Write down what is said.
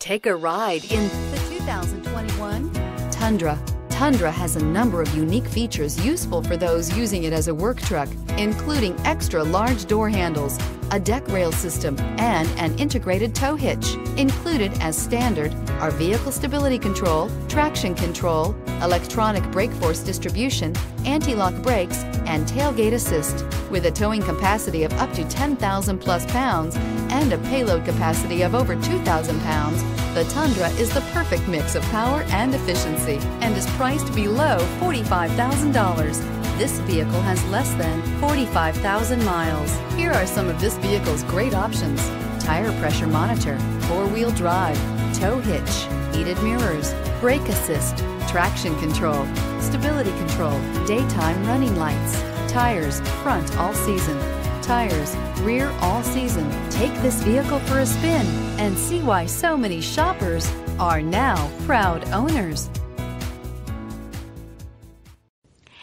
Take a ride in the 2021 Tundra. Tundra has a number of unique features useful for those using it as a work truck, including extra large door handles, a deck rail system, and an integrated tow hitch. Included as standard are vehicle stability control, traction control, electronic brake force distribution, anti-lock brakes, and tailgate assist. With a towing capacity of up to 10,000 plus pounds and a payload capacity of over 2,000 pounds, the Tundra is the perfect mix of power and efficiency and is priced below $45,000. This vehicle has less than 45,000 miles. Here are some of this vehicle's great options. Tire pressure monitor, four-wheel drive, tow hitch, heated mirrors, brake assist, traction control, stability control, daytime running lights, tires, front all season, tires, rear all season. Take this vehicle for a spin and see why so many shoppers are now proud owners.